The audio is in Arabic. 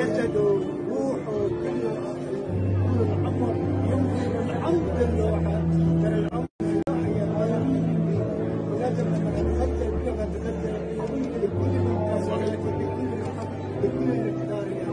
جسده وروحه وكله كل العمر يمكن العمق للوحة ترى العمق للوحة يا ولازم لما تتغزل كيف تتغزل يمكن بكل من بكل الحق بكل المقدار يا